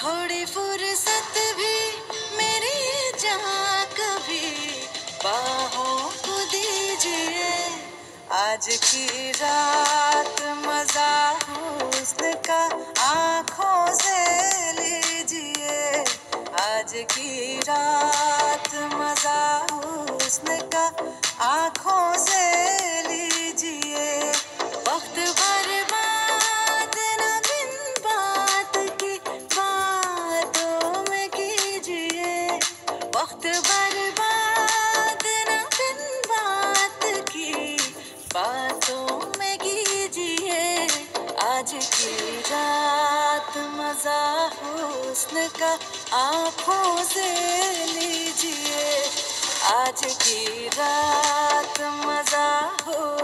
थोड़ी फुर्सत भी मेरी जहाँ कभी बाहों को दीजिए। आज की रात मज़ा हुस्न का आँखों से लीजिए। आज की रात मज़ा हुस्न का आँखों से रात मज़ा हुस्न का आँखों से लीजिए। आज की रात मज़ा हुस्न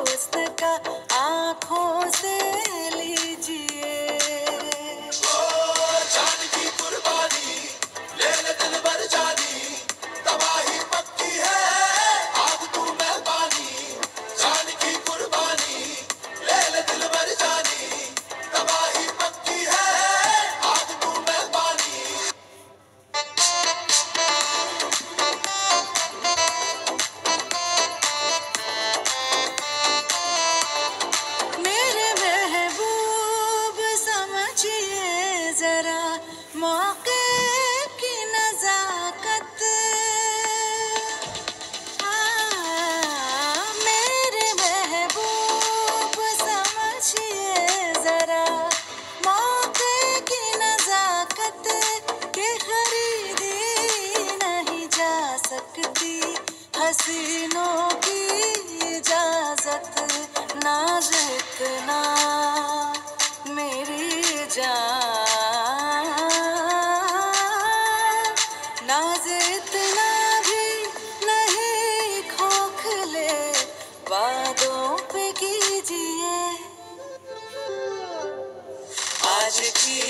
मौके की नजाकत। मेरे महबूब, समझिए जरा। मौके की नजाकत के खरीदी नहीं जा सकती। हसीनों की इजाज़त नाज इतना इतना भी नहीं खोखले वादों पे कीजिए। आज की